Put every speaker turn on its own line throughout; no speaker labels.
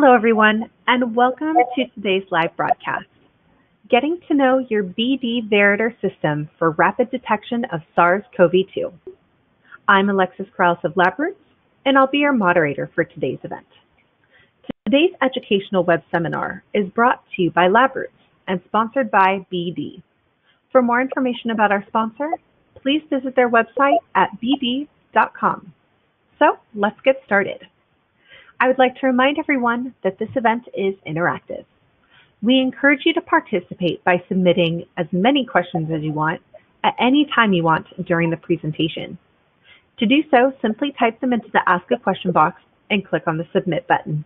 Hello, everyone, and welcome to today's live broadcast. Getting to know your BD Veritor system for rapid detection of SARS-CoV-2. I'm Alexis Krause of LabRoots, and I'll be your moderator for today's event. Today's educational web seminar is brought to you by LabRoots and sponsored by BD. For more information about our sponsor, please visit their website at bd.com. So let's get started. I would like to remind everyone that this event is interactive. We encourage you to participate by submitting as many questions as you want at any time you want during the presentation. To do so, simply type them into the Ask a Question box and click on the Submit button.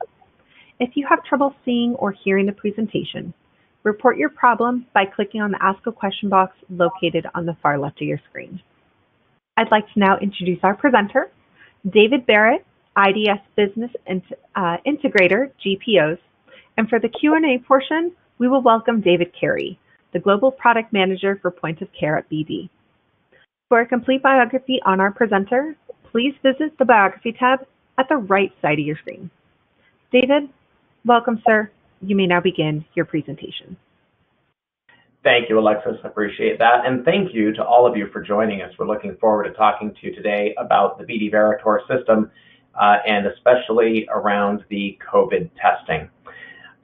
If you have trouble seeing or hearing the presentation, report your problem by clicking on the Ask a Question box located on the far left of your screen. I'd like to now introduce our presenter, David Barrett, IDS Business uh, Integrator, GPOs. And for the Q&A portion, we will welcome David Carey, the Global Product Manager for Point of Care at BD. For a complete biography on our presenter, please visit the Biography tab at the right side of your screen. David, welcome, sir. You may now begin your presentation.
Thank you, Alexis. I appreciate that. And thank you to all of you for joining us. We're looking forward to talking to you today about the BD Veritor system uh, and especially around the COVID testing.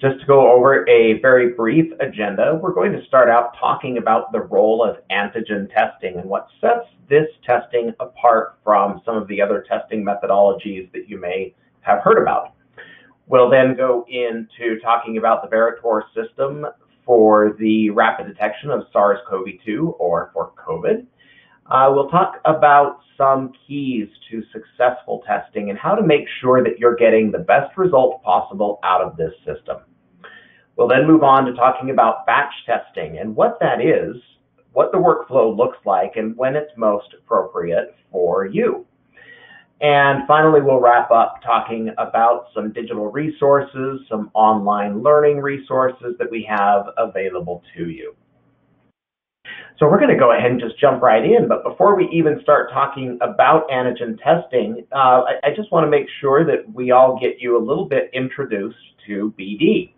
Just to go over a very brief agenda, we're going to start out talking about the role of antigen testing and what sets this testing apart from some of the other testing methodologies that you may have heard about. We'll then go into talking about the Veritor system for the rapid detection of SARS-CoV-2 or for COVID. Uh, we'll talk about some keys to successful testing and how to make sure that you're getting the best result possible out of this system. We'll then move on to talking about batch testing and what that is, what the workflow looks like, and when it's most appropriate for you. And finally, we'll wrap up talking about some digital resources, some online learning resources that we have available to you. So we're going to go ahead and just jump right in. But before we even start talking about antigen testing, uh, I, I, just want to make sure that we all get you a little bit introduced to BD.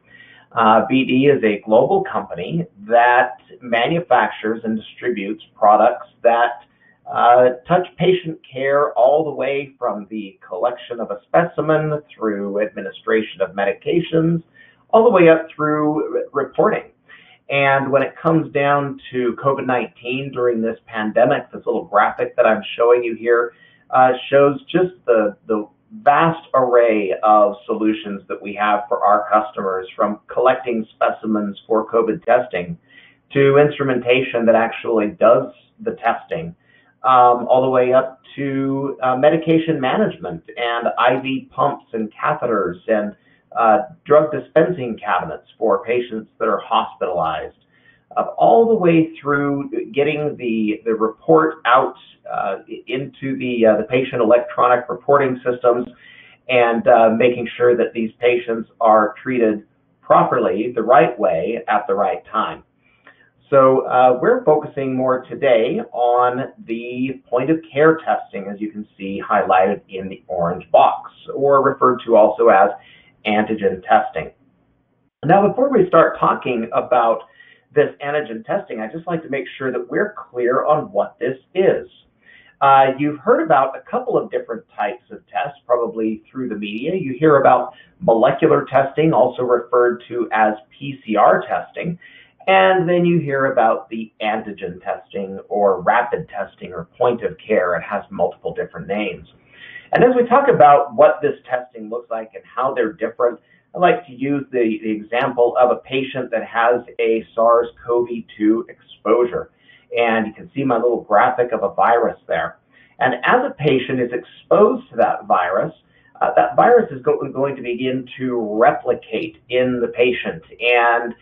Uh, BD is a global company that manufactures and distributes products that uh, touch patient care all the way from the collection of a specimen through administration of medications, all the way up through reporting. And when it comes down to COVID 19 during this pandemic, this little graphic that I'm showing you here uh, shows just the, the vast array of solutions that we have for our customers from collecting specimens for COVID testing to instrumentation that actually does the testing, um, all the way up to uh, medication management and IV pumps and catheters and uh, drug dispensing cabinets for patients that are hospitalized, uh, all the way through getting the, the report out uh, into the, uh, the patient electronic reporting systems and uh, making sure that these patients are treated properly, the right way, at the right time. So uh, we're focusing more today on the point of care testing, as you can see highlighted in the orange box, or referred to also as antigen testing. Now, before we start talking about this antigen testing, I'd just like to make sure that we're clear on what this is. Uh, you've heard about a couple of different types of tests, probably through the media. You hear about molecular testing, also referred to as PCR testing, and then you hear about the antigen testing or rapid testing or point of care. It has multiple different names. And as we talk about what this testing looks like and how they're different, I like to use the, the example of a patient that has a SARS-CoV-2 exposure. And you can see my little graphic of a virus there. And as a patient is exposed to that virus, uh, that virus is go going to begin to replicate in the patient. And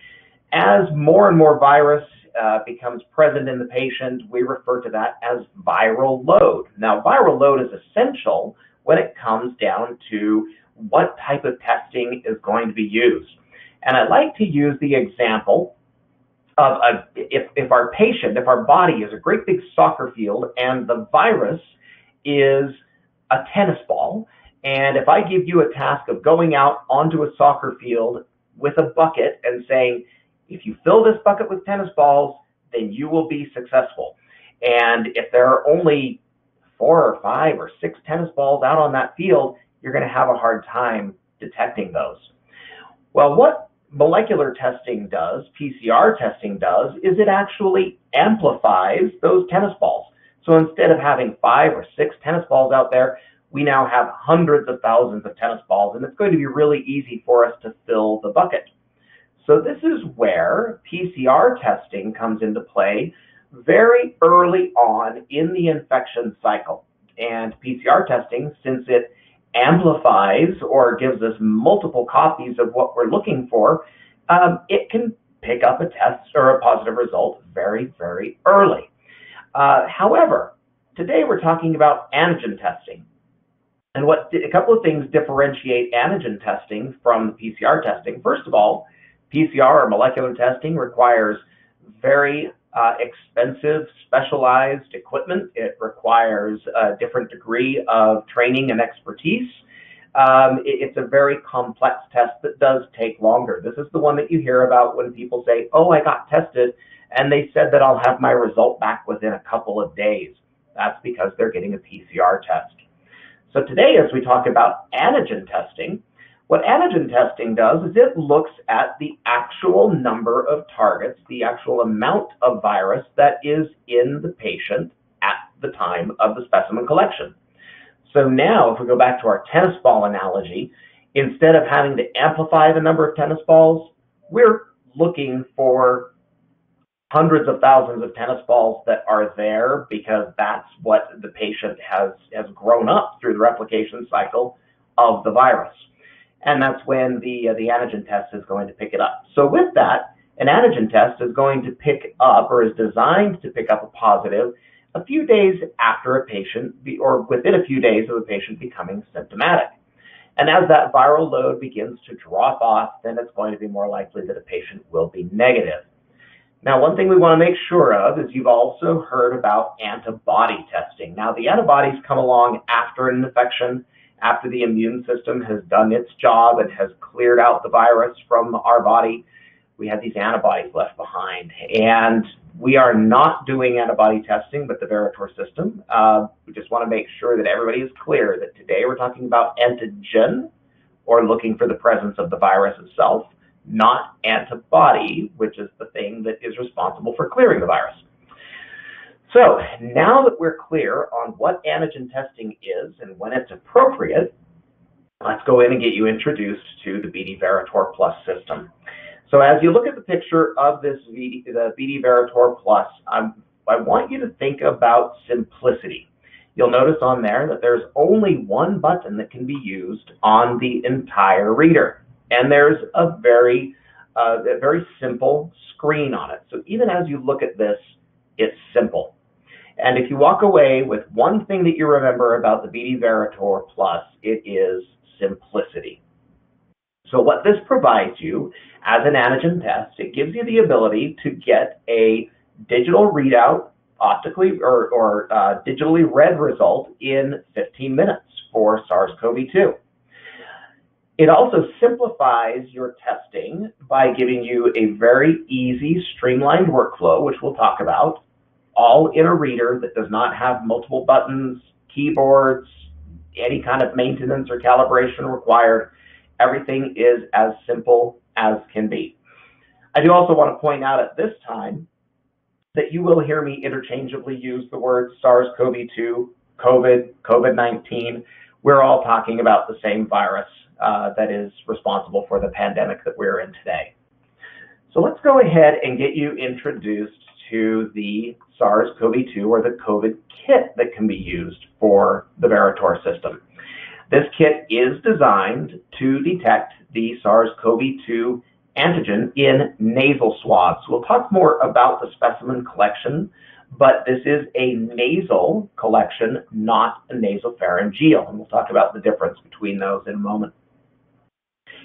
as more and more virus uh, becomes present in the patient, we refer to that as viral load. Now, viral load is essential when it comes down to what type of testing is going to be used. And I like to use the example of a, if, if our patient, if our body is a great big soccer field and the virus is a tennis ball, And if I give you a task of going out onto a soccer field with a bucket and saying, if you fill this bucket with tennis balls, then you will be successful. And if there are only four or five or six tennis balls out on that field, you're going to have a hard time detecting those. Well, what molecular testing does, PCR testing does, is it actually amplifies those tennis balls. So instead of having five or six tennis balls out there, we now have hundreds of thousands of tennis balls, and it's going to be really easy for us to fill the bucket. So this is where PCR testing comes into play very early on in the infection cycle. And PCR testing, since it amplifies or gives us multiple copies of what we're looking for, um, it can pick up a test or a positive result very, very early. Uh, however, today we're talking about antigen testing. And what a couple of things differentiate antigen testing from PCR testing. First of all, PCR or molecular testing requires very uh, expensive, specialized equipment. It requires a different degree of training and expertise. Um, it, it's a very complex test that does take longer. This is the one that you hear about when people say, Oh, I got tested, and they said that I'll have my result back within a couple of days. That's because they're getting a PCR test. So today, as we talk about antigen testing, what antigen testing does is it looks at the actual number of targets, the actual amount of virus that is in the patient at the time of the specimen collection. So now, if we go back to our tennis ball analogy, instead of having to amplify the number of tennis balls, we're looking for hundreds of thousands of tennis balls that are there because that's what the patient has, has grown up through the replication cycle of the virus and that's when the uh, the antigen test is going to pick it up. So with that, an antigen test is going to pick up or is designed to pick up a positive a few days after a patient be, or within a few days of a patient becoming symptomatic. And as that viral load begins to drop off, then it's going to be more likely that a patient will be negative. Now, one thing we want to make sure of is you've also heard about antibody testing. Now, the antibodies come along after an infection after the immune system has done its job and has cleared out the virus from our body, we have these antibodies left behind. And we are not doing antibody testing with the Veritor system. Uh, we just want to make sure that everybody is clear that today we're talking about antigen or looking for the presence of the virus itself, not antibody, which is the thing that is responsible for clearing the virus. So now that we're clear on what antigen testing is and when it's appropriate, let's go in and get you introduced to the BD Veritor Plus system. So as you look at the picture of this BD, the BD Veritor Plus, I'm, I want you to think about simplicity. You'll notice on there that there's only one button that can be used on the entire reader. And there's a very, uh, a very simple screen on it. So even as you look at this, it's simple. And if you walk away with one thing that you remember about the BD Veritor Plus, it is simplicity. So what this provides you as an antigen test, it gives you the ability to get a digital readout optically or, or uh, digitally read result in 15 minutes for SARS-CoV-2. It also simplifies your testing by giving you a very easy, streamlined workflow, which we'll talk about, all in a reader that does not have multiple buttons, keyboards, any kind of maintenance or calibration required. Everything is as simple as can be. I do also want to point out at this time that you will hear me interchangeably use the words SARS-CoV-2, COVID, COVID-19. We're all talking about the same virus uh, that is responsible for the pandemic that we're in today. So let's go ahead and get you introduced to the SARS-CoV-2 or the COVID kit that can be used for the Veritor system. This kit is designed to detect the SARS-CoV-2 antigen in nasal swabs. We'll talk more about the specimen collection, but this is a nasal collection, not a nasopharyngeal, and we'll talk about the difference between those in a moment.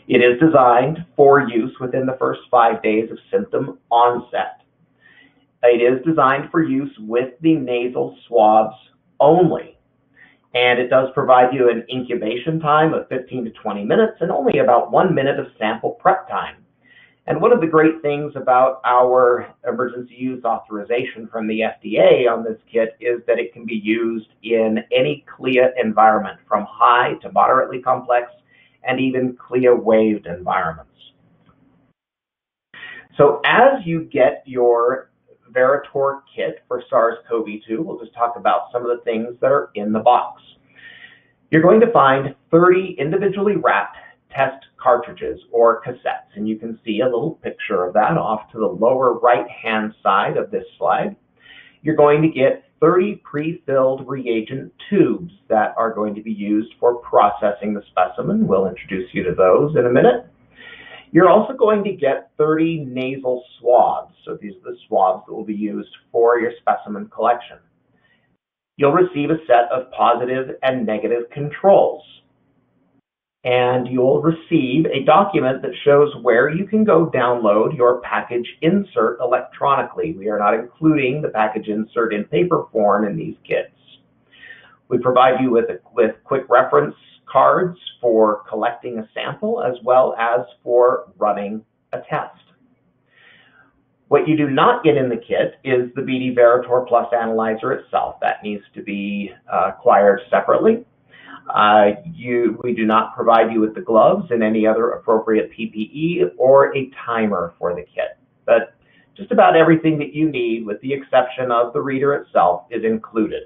It is designed for use within the first five days of symptom onset. It is designed for use with the nasal swabs only. And it does provide you an incubation time of 15 to 20 minutes and only about one minute of sample prep time. And one of the great things about our emergency use authorization from the FDA on this kit is that it can be used in any CLIA environment, from high to moderately complex and even CLIA waived environments. So as you get your Veritor kit for SARS-CoV-2, we'll just talk about some of the things that are in the box. You're going to find 30 individually wrapped test cartridges or cassettes. And you can see a little picture of that off to the lower right-hand side of this slide. You're going to get 30 pre-filled reagent tubes that are going to be used for processing the specimen. We'll introduce you to those in a minute. You're also going to get 30 nasal swabs. So these are the swabs that will be used for your specimen collection. You'll receive a set of positive and negative controls and you'll receive a document that shows where you can go download your package insert electronically. We are not including the package insert in paper form in these kits. We provide you with, a, with quick reference cards for collecting a sample as well as for running a test. What you do not get in the kit is the BD Veritor Plus analyzer itself. That needs to be uh, acquired separately. Uh, you, we do not provide you with the gloves and any other appropriate PPE or a timer for the kit. But just about everything that you need, with the exception of the reader itself, is included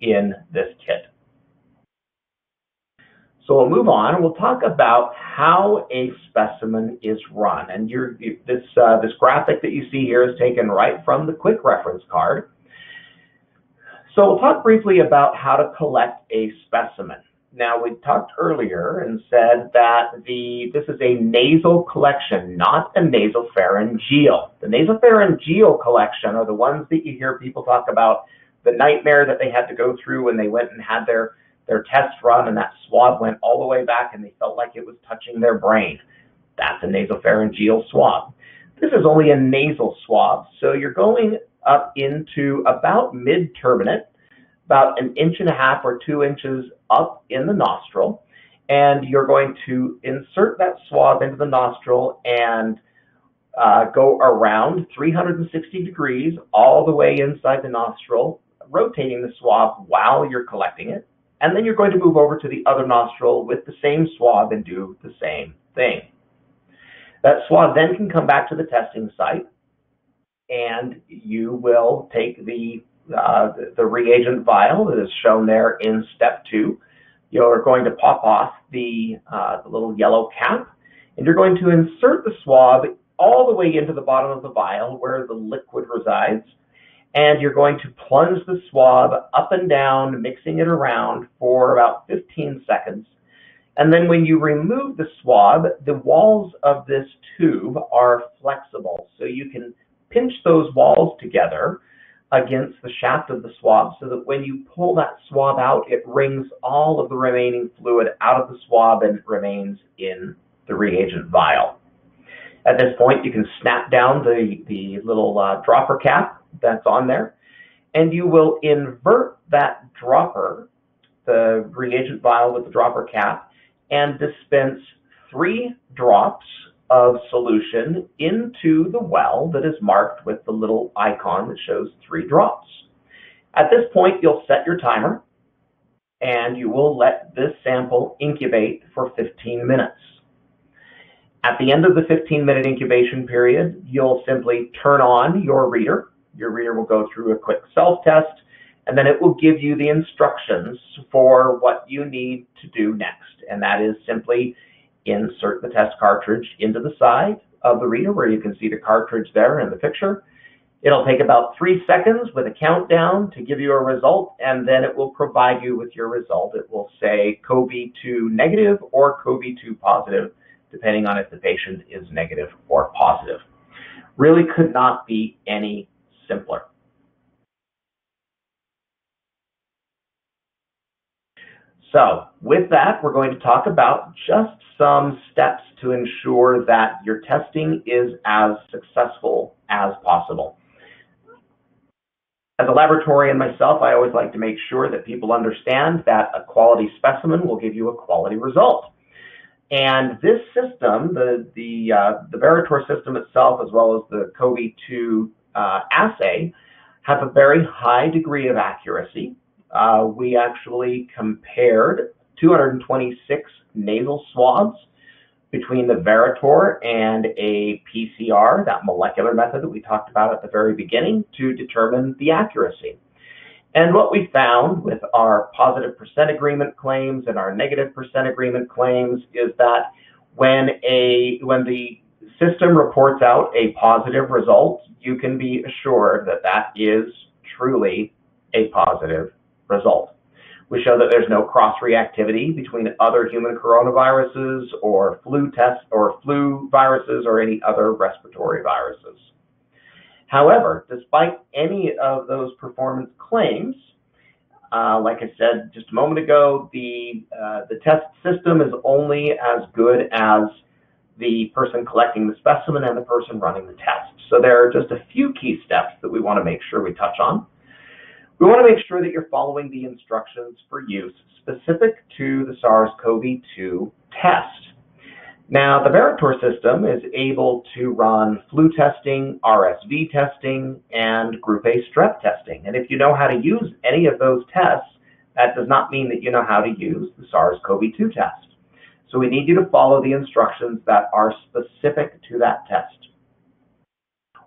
in this kit. So we'll move on and we'll talk about how a specimen is run. And this, uh, this graphic that you see here is taken right from the quick reference card. So we'll talk briefly about how to collect a specimen. Now, we talked earlier and said that the this is a nasal collection, not a nasopharyngeal. The nasopharyngeal collection are the ones that you hear people talk about, the nightmare that they had to go through when they went and had their, their test run and that swab went all the way back and they felt like it was touching their brain. That's a nasopharyngeal swab. This is only a nasal swab, so you're going up into about mid-turbinate, about an inch and a half or two inches up in the nostril. And you're going to insert that swab into the nostril and uh, go around 360 degrees all the way inside the nostril, rotating the swab while you're collecting it. And then you're going to move over to the other nostril with the same swab and do the same thing. That swab then can come back to the testing site and you will take the uh, the, reagent vial that is shown there in step two. You're going to pop off the, uh, the little yellow cap, and you're going to insert the swab all the way into the bottom of the vial where the liquid resides, and you're going to plunge the swab up and down, mixing it around for about 15 seconds. And then when you remove the swab, the walls of this tube are flexible. So you can pinch those walls together against the shaft of the swab so that when you pull that swab out, it wrings all of the remaining fluid out of the swab and it remains in the reagent vial. At this point, you can snap down the, the little uh, dropper cap that's on there, and you will invert that dropper, the reagent vial with the dropper cap, and dispense three drops of solution into the well that is marked with the little icon that shows three drops. At this point, you'll set your timer and you will let this sample incubate for 15 minutes. At the end of the 15 minute incubation period, you'll simply turn on your reader. Your reader will go through a quick self test and then it will give you the instructions for what you need to do next. And that is simply insert the test cartridge into the side of the reader where you can see the cartridge there in the picture. It'll take about three seconds with a countdown to give you a result, and then it will provide you with your result. It will say CoV2 negative or CoV2 positive, depending on if the patient is negative or positive. Really could not be any simpler. So with that, we're going to talk about just some steps to ensure that your testing is as successful as possible. As a laboratorian myself, I always like to make sure that people understand that a quality specimen will give you a quality result. And this system, the the uh, the Veritor system itself, as well as the CoV2 uh, assay, have a very high degree of accuracy. Uh, we actually compared 226 nasal swabs between the Veritor and a PCR, that molecular method that we talked about at the very beginning, to determine the accuracy. And what we found with our positive percent agreement claims and our negative percent agreement claims is that when a when the system reports out a positive result, you can be assured that that is truly a positive result. We show that there's no cross-reactivity between other human coronaviruses or flu tests or flu viruses or any other respiratory viruses. However, despite any of those performance claims, uh, like I said just a moment ago, the uh, the test system is only as good as the person collecting the specimen and the person running the test. So there are just a few key steps that we want to make sure we touch on. We want to make sure that you're following the instructions for use specific to the SARS-CoV-2 test. Now, the Veritor system is able to run flu testing, RSV testing, and group A strep testing. And if you know how to use any of those tests, that does not mean that you know how to use the SARS-CoV-2 test. So we need you to follow the instructions that are specific to that test.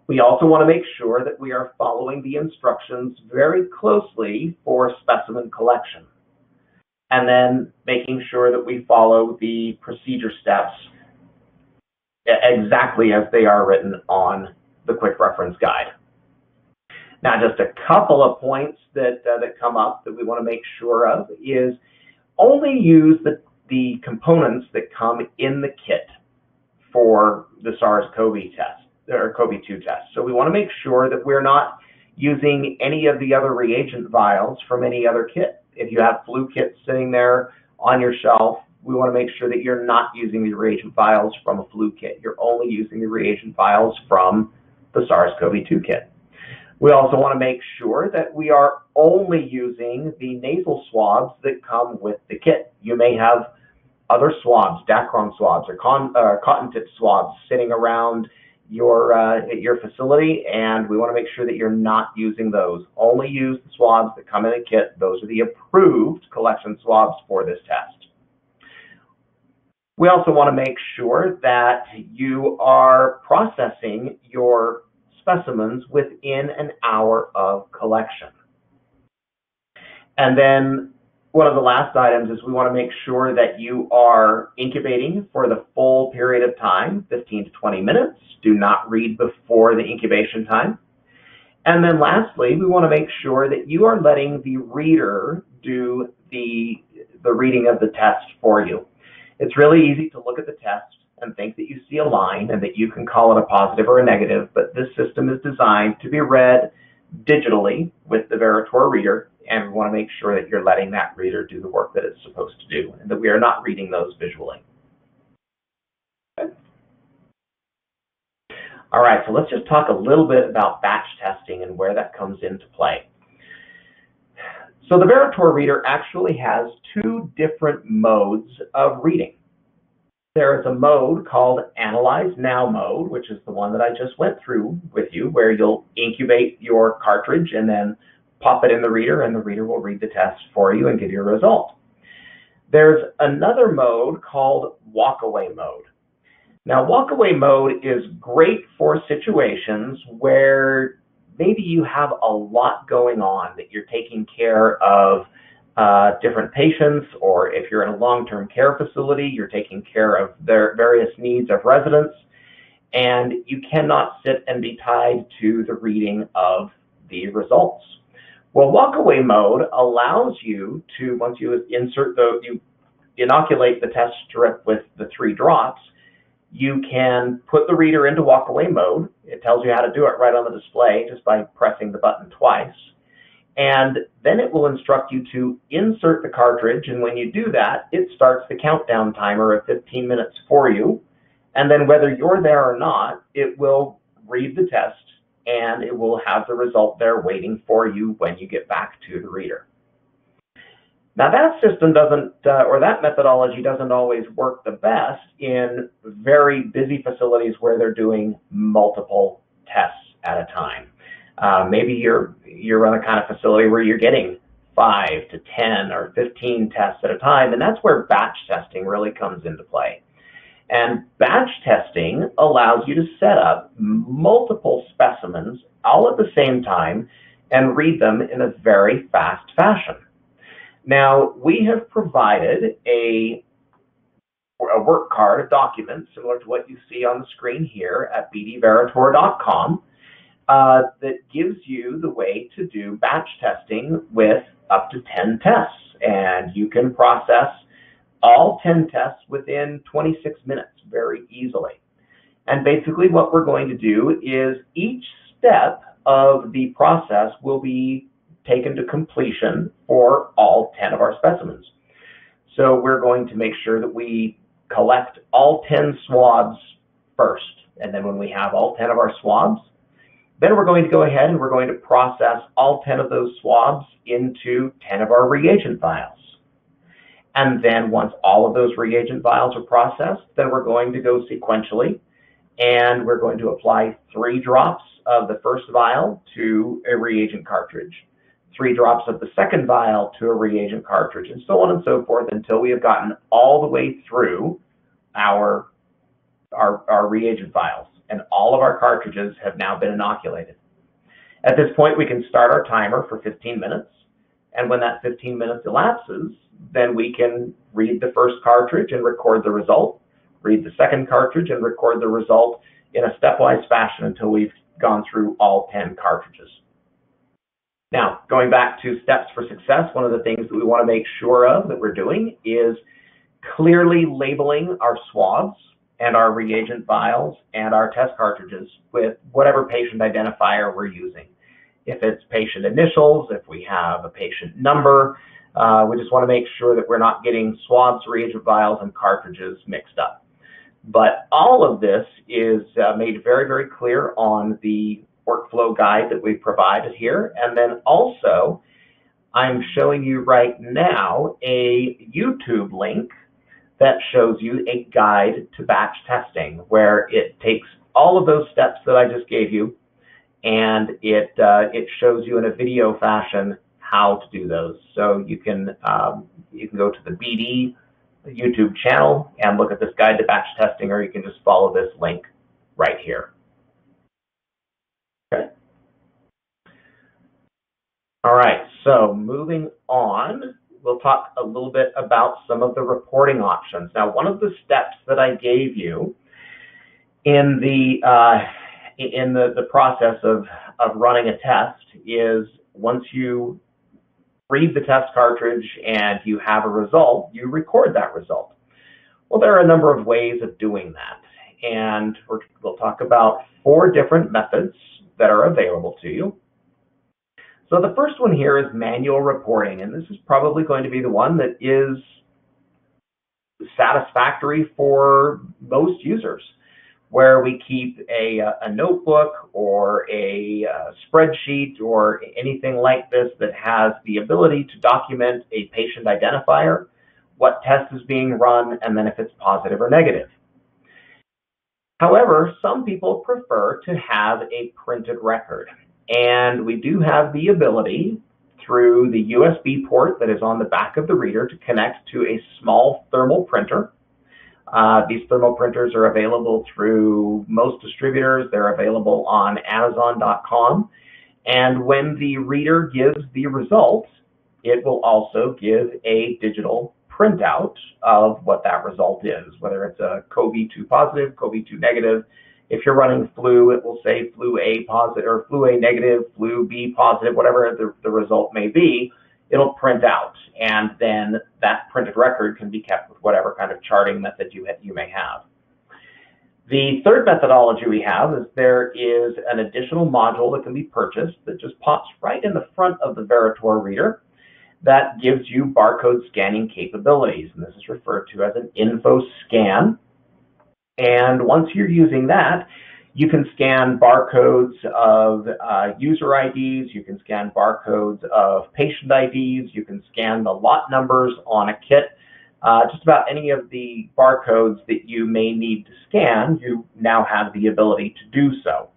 We also want to make sure that we are following the instructions very closely for specimen collection. And then making sure that we follow the procedure steps exactly as they are written on the quick reference guide. Now, just a couple of points that, uh, that come up that we want to make sure of is only use the, the components that come in the kit for the SARS-CoV test or CoV-2 test. So we want to make sure that we're not using any of the other reagent vials from any other kit. If you have flu kits sitting there on your shelf, we want to make sure that you're not using the reagent vials from a flu kit. You're only using the reagent vials from the SARS-CoV-2 kit. We also want to make sure that we are only using the nasal swabs that come with the kit. You may have other swabs, Dacron swabs or con, uh, cotton tip swabs sitting around your uh, your facility, and we want to make sure that you're not using those. Only use the swabs that come in a kit. Those are the approved collection swabs for this test. We also want to make sure that you are processing your specimens within an hour of collection. And then one of the last items is we want to make sure that you are incubating for the full period of time, 15 to 20 minutes. Do not read before the incubation time. And then lastly, we want to make sure that you are letting the reader do the, the reading of the test for you. It's really easy to look at the test and think that you see a line and that you can call it a positive or a negative, but this system is designed to be read digitally with the Veritor reader and we want to make sure that you're letting that reader do the work that it's supposed to do and that we are not reading those visually. Okay. All right, so let's just talk a little bit about batch testing and where that comes into play. So the Veritor reader actually has two different modes of reading. There is a mode called Analyze Now mode, which is the one that I just went through with you, where you'll incubate your cartridge and then pop it in the reader and the reader will read the test for you and give you a result. There's another mode called walkaway mode. Now, walkaway mode is great for situations where maybe you have a lot going on that you're taking care of uh, different patients, or if you're in a long-term care facility, you're taking care of their various needs of residents, and you cannot sit and be tied to the reading of the results. Well, walkaway mode allows you to, once you insert the, you inoculate the test strip with the three drops, you can put the reader into walkaway mode. It tells you how to do it right on the display just by pressing the button twice. And then it will instruct you to insert the cartridge. And when you do that, it starts the countdown timer of 15 minutes for you. And then whether you're there or not, it will read the test and it will have the result there waiting for you when you get back to the reader. Now that system doesn't, uh, or that methodology doesn't always work the best in very busy facilities where they're doing multiple tests at a time. Uh, maybe you're you're on a kind of facility where you're getting five to ten or fifteen tests at a time, and that's where batch testing really comes into play. And batch testing allows you to set up multiple specimens all at the same time and read them in a very fast fashion. Now, we have provided a, a work card, a document similar to what you see on the screen here at bdveritor.com uh, that gives you the way to do batch testing with up to 10 tests. And you can process all 10 tests within 26 minutes very easily. And basically what we're going to do is each step of the process will be taken to completion for all 10 of our specimens. So we're going to make sure that we collect all 10 swabs first. And then when we have all 10 of our swabs, then we're going to go ahead and we're going to process all 10 of those swabs into 10 of our reagent vials. And then once all of those reagent vials are processed, then we're going to go sequentially and we're going to apply three drops of the first vial to a reagent cartridge, three drops of the second vial to a reagent cartridge, and so on and so forth until we have gotten all the way through our, our, our reagent vials. And all of our cartridges have now been inoculated. At this point, we can start our timer for 15 minutes. And when that 15 minutes elapses, then we can read the first cartridge and record the result, read the second cartridge and record the result in a stepwise fashion until we've gone through all 10 cartridges. Now, going back to steps for success, one of the things that we want to make sure of that we're doing is clearly labeling our swabs and our reagent vials and our test cartridges with whatever patient identifier we're using. If it's patient initials, if we have a patient number, uh, we just want to make sure that we're not getting swabs, reagent vials, and cartridges mixed up. But all of this is uh, made very, very clear on the workflow guide that we've provided here. And then also, I'm showing you right now a YouTube link that shows you a guide to batch testing where it takes all of those steps that I just gave you and it, uh, it shows you in a video fashion how to do those. So you can, um, you can go to the BD YouTube channel and look at this guide to batch testing, or you can just follow this link right here. Okay. All right, so moving on, we'll talk a little bit about some of the reporting options. Now, one of the steps that I gave you in the uh, in the, the process of, of running a test is once you read the test cartridge and you have a result, you record that result. Well, there are a number of ways of doing that. And we'll talk about four different methods that are available to you. So the first one here is manual reporting, and this is probably going to be the one that is satisfactory for most users where we keep a, uh, a notebook or a, a spreadsheet or anything like this that has the ability to document a patient identifier, what test is being run, and then if it's positive or negative. However, some people prefer to have a printed record. And we do have the ability through the USB port that is on the back of the reader to connect to a small thermal printer uh, these thermal printers are available through most distributors. They're available on Amazon.com. And when the reader gives the results, it will also give a digital printout of what that result is, whether it's a COVID-2 positive, COVID-2 negative. If you're running flu, it will say flu A positive or flu A negative, flu B positive, whatever the, the result may be it'll print out, and then that printed record can be kept with whatever kind of charting method you, you may have. The third methodology we have is there is an additional module that can be purchased that just pops right in the front of the Veritor reader that gives you barcode scanning capabilities. And this is referred to as an info scan. And once you're using that, You can scan barcodes of uh, user IDs, you can scan barcodes of patient IDs, you can scan the lot numbers on a kit. Uh, just about any of the barcodes that you may need to scan, you now have the ability to do so.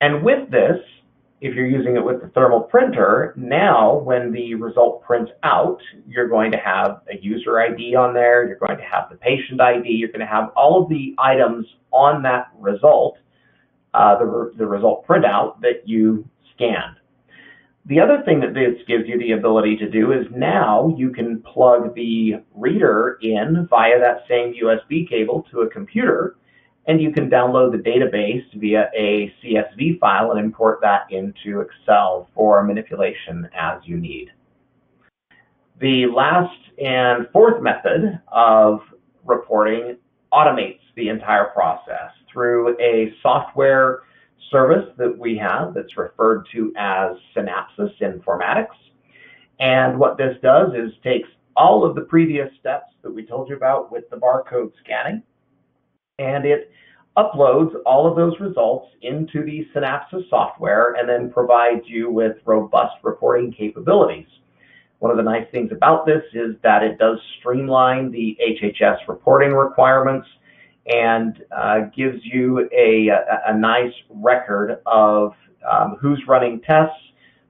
And with this, if you're using it with the thermal printer, now when the result prints out, you're going to have a user ID on there, you're going to have the patient ID, you're going to have all of the items on that result, uh, the, the result printout that you scanned. The other thing that this gives you the ability to do is now you can plug the reader in via that same USB cable to a computer and you can download the database via a CSV file and import that into Excel for manipulation as you need. The last and fourth method of reporting automates the entire process through a software service that we have that's referred to as Synapsys Informatics. And what this does is takes all of the previous steps that we told you about with the barcode scanning, and it uploads all of those results into the Synapsys software and then provides you with robust reporting capabilities. One of the nice things about this is that it does streamline the HHS reporting requirements and uh, gives you a, a, a, nice record of um, who's running tests,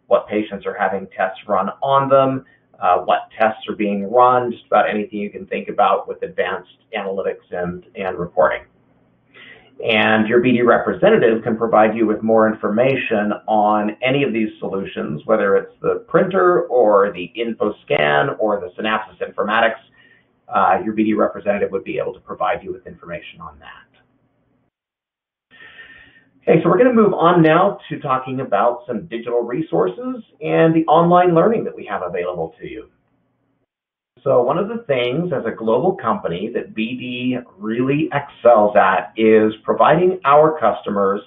what patients are having tests run on them, uh, what tests are being run, just about anything you can think about with advanced analytics and, and reporting. And your BD representative can provide you with more information on any of these solutions, whether it's the printer or the InfoScan or the Synapsys Informatics uh, your BD representative would be able to provide you with information on that. Okay, so we're going to move on now to talking about some digital resources and the online learning that we have available to you. So one of the things as a global company that BD really excels at is providing our customers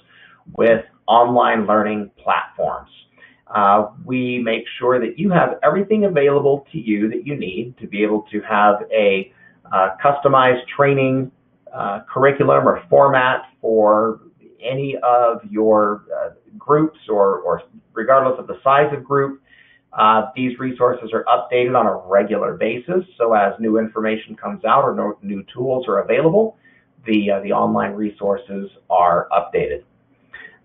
with online learning platforms. Uh, we make sure that you have everything available to you that you need to be able to have a uh, customized training uh, curriculum or format for any of your uh, groups or, or, regardless of the size of group. Uh, these resources are updated on a regular basis. So as new information comes out or no, new tools are available, the, uh, the online resources are updated.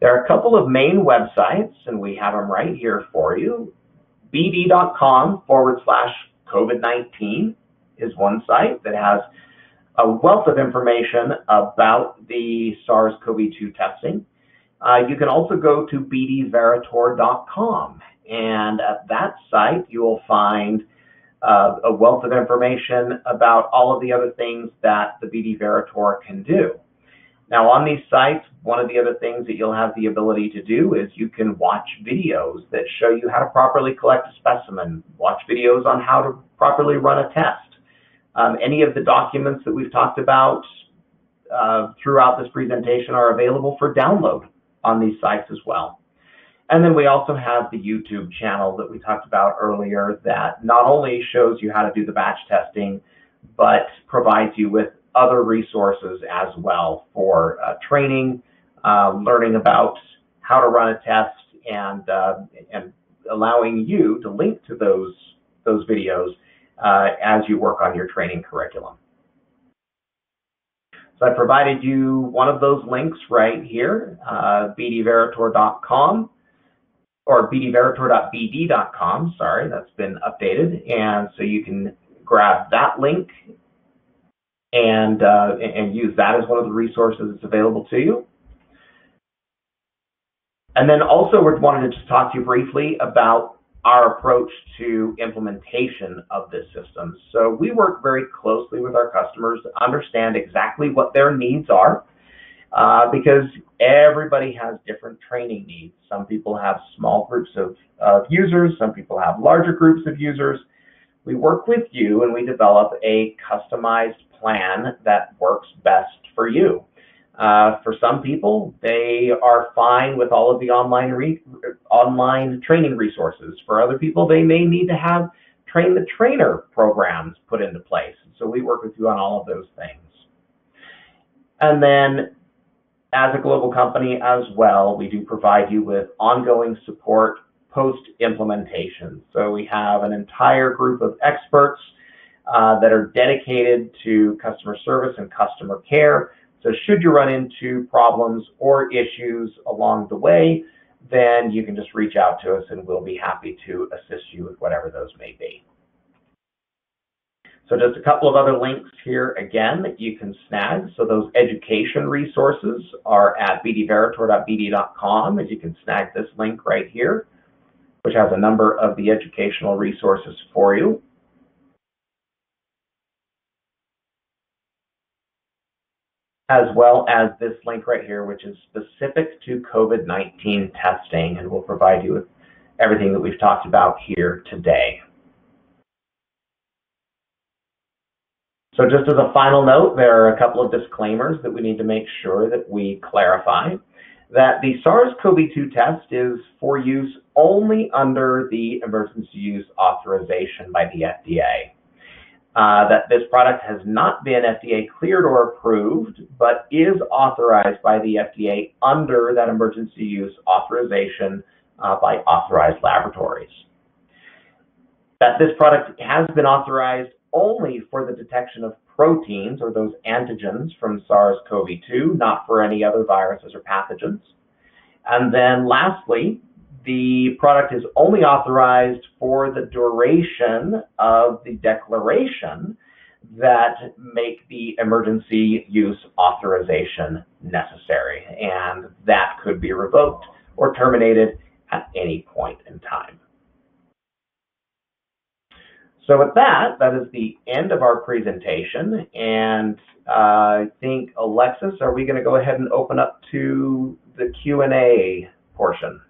There are a couple of main websites, and we have them right here for you. BD.com forward slash COVID 19 is one site that has a wealth of information about the SARS CoV 2 testing. Uh, you can also go to bdveritor.com, and at that site, you will find uh, a wealth of information about all of the other things that the BD Veritor can do. Now, on these sites, one of the other things that you'll have the ability to do is you can watch videos that show you how to properly collect a specimen, watch videos on how to properly run a test. Um, any of the documents that we've talked about uh, throughout this presentation are available for download on these sites as well. And then we also have the YouTube channel that we talked about earlier that not only shows you how to do the batch testing, but provides you with other resources as well for uh, training, uh, learning about how to run a test, and uh, and allowing you to link to those those videos uh, as you work on your training curriculum. So I provided you one of those links right here, uh, bdveritor.com or bdveritor.bd.com. Sorry, that's been updated, and so you can grab that link and uh, and use that as one of the resources that's available to you. And then also we wanted to just talk to you briefly about our approach to implementation of this system. So we work very closely with our customers to understand exactly what their needs are uh, because everybody has different training needs. Some people have small groups of, of users, some people have larger groups of users. We work with you and we develop a customized plan that works best for you. Uh, for some people, they are fine with all of the online re- online training resources. For other people, they may need to have train the trainer programs put into place. So we work with you on all of those things. And then as a global company as well, we do provide you with ongoing support post implementation. So we have an entire group of experts uh, that are dedicated to customer service and customer care. So should you run into problems or issues along the way, then you can just reach out to us and we'll be happy to assist you with whatever those may be. So just a couple of other links here again that you can snag. So those education resources are at bdveritor.bd.com, as you can snag this link right here, which has a number of the educational resources for you. As well as this link right here, which is specific to COVID-19 testing, and will provide you with everything that we've talked about here today. So just as a final note, there are a couple of disclaimers that we need to make sure that we clarify. That the SARS-CoV-2 test is for use only under the emergency use authorization by the FDA. Uh, that this product has not been FDA cleared or approved, but is authorized by the FDA under that emergency use authorization uh, by authorized laboratories. That this product has been authorized only for the detection of proteins or those antigens from SARS-CoV-2, not for any other viruses or pathogens. And then lastly, the product is only authorized for the duration of the declaration that make the emergency use authorization necessary. And that could be revoked or terminated at any point in time. So with that, that is the end of our presentation. And uh, I think, Alexis, are we going to go ahead and open up to the Q&A portion?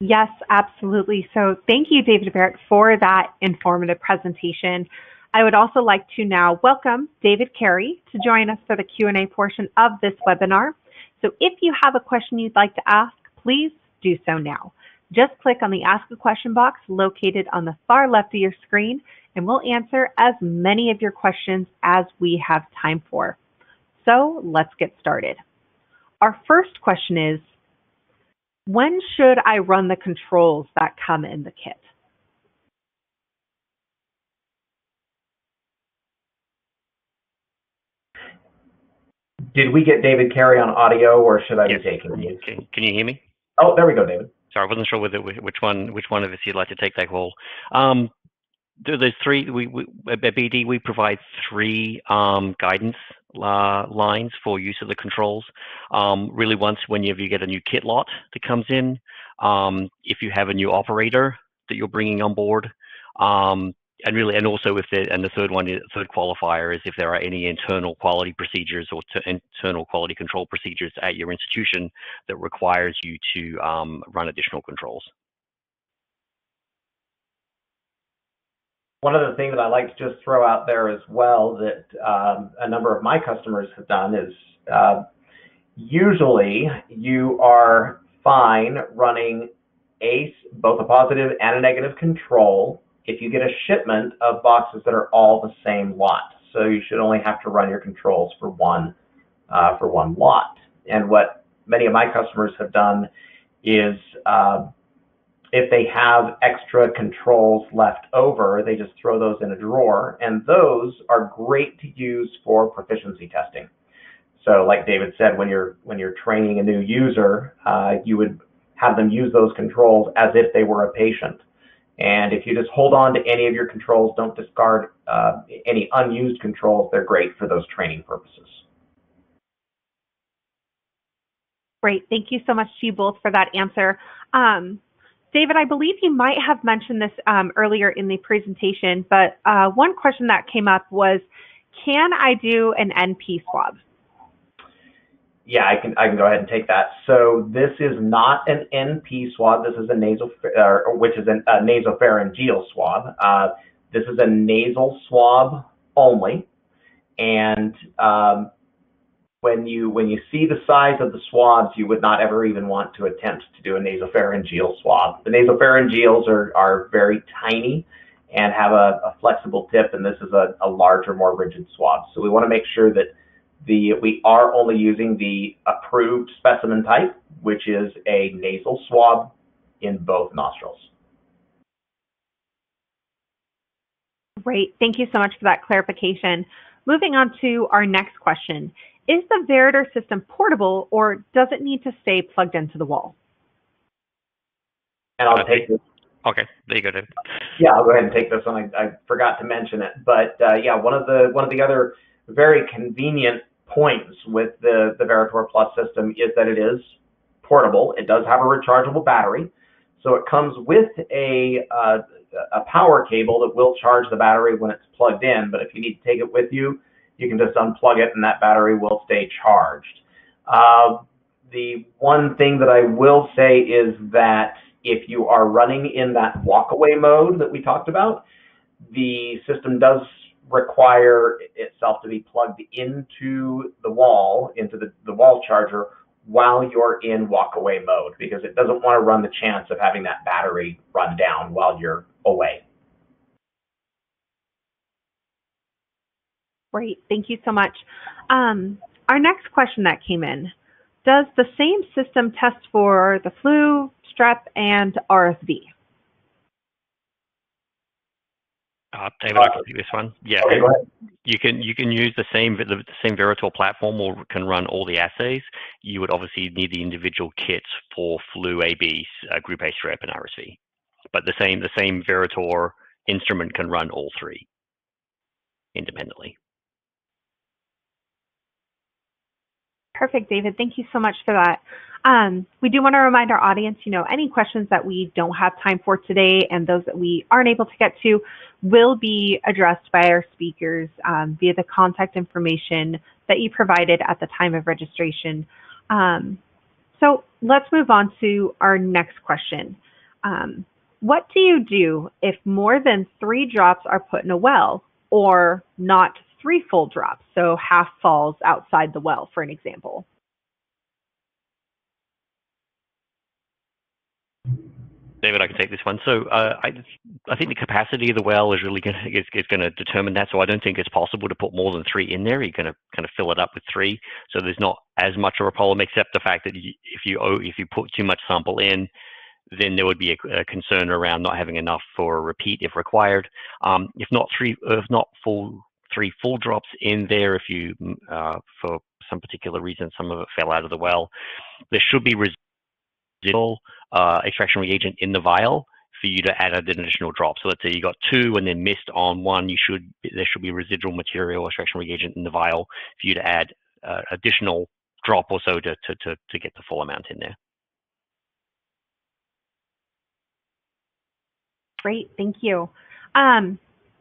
Yes, absolutely. So thank you, David Barrett, for that informative presentation. I would also like to now welcome David Carey to join us for the Q&A portion of this webinar. So if you have a question you'd like to ask, please do so now. Just click on the Ask a Question box located on the far left of your screen, and we'll answer as many of your questions as we have time for. So let's get started. Our first question is, when should I run the controls that come in the kit?
Did we get David Carey on audio, or should I yes. be taking
you? Can, can, you hear me?
Oh, there we go, David.
Sorry, I wasn't sure whether which one which one of us you'd like to take that call. Um, there's three. We, we, at BD we provide three um, guidance uh, lines for use of the controls. Um, really, once whenever you, get a new kit lot that comes in, um, if you have a new operator that you're bringing on board, um, and really, and also if there, and the third one, third qualifier is if there are any internal quality procedures or internal quality control procedures at your institution that requires you to um, run additional controls.
One of the things that I like to just throw out there as well that um, a number of my customers have done is uh, usually you are fine running a both a positive and a negative control if you get a shipment of boxes that are all the same lot. So you should only have to run your controls for one uh, for one lot. And what many of my customers have done is uh, if they have extra controls left over, they just throw those in a drawer, and those are great to use for proficiency testing. So, like David said, when you're when you're training a new user, uh, you would have them use those controls as if they were a patient. And if you just hold on to any of your controls, don't discard uh, any unused controls. They're great for those training purposes.
Great. Thank you so much to you both for that answer. Um, David, I believe you might have mentioned this um, earlier in the presentation, but uh, one question that came up was, can I do an NP swab?
Yeah, I can. I can go ahead and take that. So this is not an NP swab. This is a nasal, uh, which is a nasopharyngeal swab. Uh, this is a nasal swab only, and um, when you when you see the size of the swabs, you would not ever even want to attempt to do a nasopharyngeal swab. The nasopharyngeals are are very tiny and have a, a flexible tip, and this is a, a larger, more rigid swab. So we want to make sure that The, we are only using the approved specimen type, which is a nasal swab in both nostrils.
Great. Thank you so much for that clarification. Moving on to our next question. Is the Veritor system portable or does it need to stay plugged into the wall?
And I'll take this.
Okay, there you go, David.
Yeah, I'll go ahead and take this one. I, I forgot to mention it, but uh, yeah, one of the one of the other very convenient points with the the Veritor Plus system is that it is portable. It does have a rechargeable battery, so it comes with a uh, a power cable that will charge the battery when it's plugged in. But if you need to take it with you, you can just unplug it and that battery will stay charged. Uh, the one thing that I will say is that if you are running in that walkaway mode that we talked about, the system does require itself to be plugged into the wall, into the, the wall charger while you're in walkaway mode because it doesn't want to run the chance of having that battery run down while you're away.
Great, thank you so much. Um, our next question that came in, does the same system test for the flu, strep, and RSV?
Uh, David, I can take this one. Yeah,
Okay,
you can you can use the same the, the same Veritor platform or can run all the assays. You would obviously need the individual kits for flu, AB, uh, group A strep, and RSV. But the same the same Veritor instrument can run all three independently.
Perfect, David. Thank you so much for that. Um, we do want to remind our audience, you know, any questions that we don't have time for today and those that we aren't able to get to will be addressed by our speakers um, via the contact information that you provided at the time of registration. Um, so let's move on to our next question. Um, what do you do if more than three drops are put in a well or not three full drops, so half falls outside the well, for an example?
David, I can take this one. So uh, I, I think the capacity of the well is really going to is, is to determine that. So I don't think it's possible to put more than three in there. You're going to kind of fill it up with three. So there's not as much of a problem, except the fact that you, if you oh, if you put too much sample in, then there would be a, a concern around not having enough for a repeat if required. Um, if not three, if not full three full drops in there, if you uh, for some particular reason some of it fell out of the well, there should be residual uh, extraction reagent in the vial for you to add an additional drop. So let's say you got two and then missed on one, you should there should be residual material extraction reagent in the vial for you to add uh, additional drop or so to, to, to, to get the full amount in there.
Great, thank you. Um,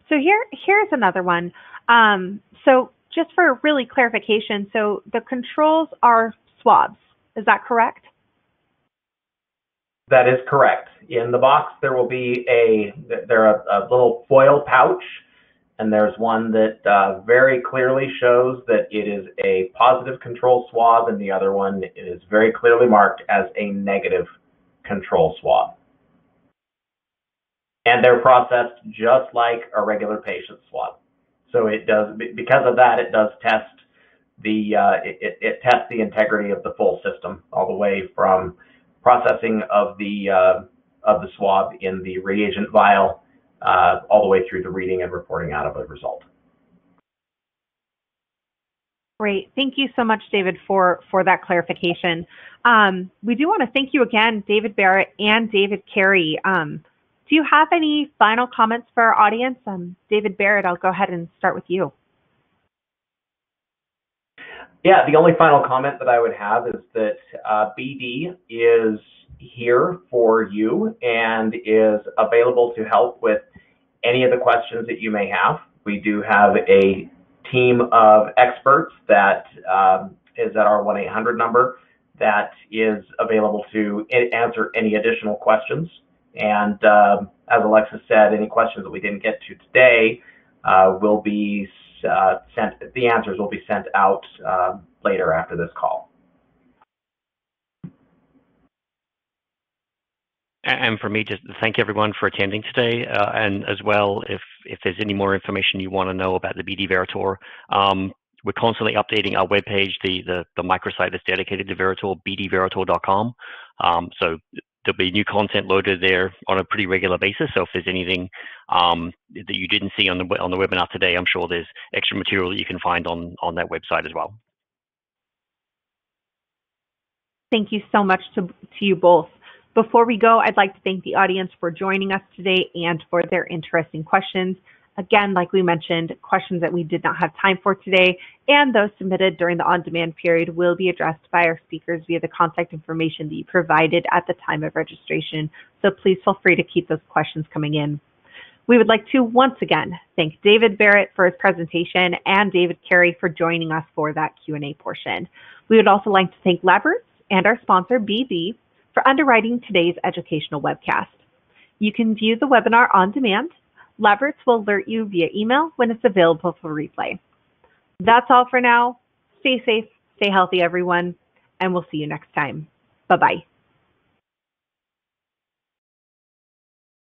so here, here's another one. Um, so just for really clarification, so the controls are swabs. Is that correct?
That is correct. In the box, there will be a there a, a little foil pouch, and there's one that uh, very clearly shows that it is a positive control swab, and the other one is very clearly marked as a negative control swab. And they're processed just like a regular patient swab. So it does because of that, it does test the uh, it, it tests the integrity of the full system all the way from processing of the uh, of the swab in the reagent vial uh, all the way through the reading and reporting out of a result.
Great. Thank you so much, David, for, for that clarification. Um, we do want to thank you again, David Barrett and David Carey. Um, do you have any final comments for our audience? Um, David Barrett, I'll go ahead and start with you.
Yeah, the only final comment that I would have is that uh, BD is here for you and is available to help with any of the questions that you may have. We do have a team of experts that um, is at our 1 800 number that is available to answer any additional questions. And um, as Alexis said, any questions that we didn't get to today uh, will be uh, sent, the answers will be sent out uh, later after this call.
And for me, just thank everyone for attending today. Uh, and as well, if, if there's any more information you want to know about the BD Veritor, um, we're constantly updating our webpage, the, the, the microsite that's dedicated to Veritor, bdveritor.com. Um, so there'll be new content loaded there on a pretty regular basis. So if there's anything um, that you didn't see on the on the webinar today, I'm sure there's extra material that you can find on on that website as well.
Thank you so much to, to you both. Before we go, I'd like to thank the audience for joining us today and for their interesting questions. Again, like we mentioned, questions that we did not have time for today and those submitted during the on-demand period will be addressed by our speakers via the contact information that you provided at the time of registration. So please feel free to keep those questions coming in. We would like to once again thank David Barrett for his presentation and David Carey for joining us for that Q&A portion. We would also like to thank LabRoots and our sponsor BD for underwriting today's educational webcast. You can view the webinar on demand. LabRoots will alert you via email when it's available for replay. That's all for now. Stay safe, stay healthy, everyone, and we'll see you next time. Bye bye.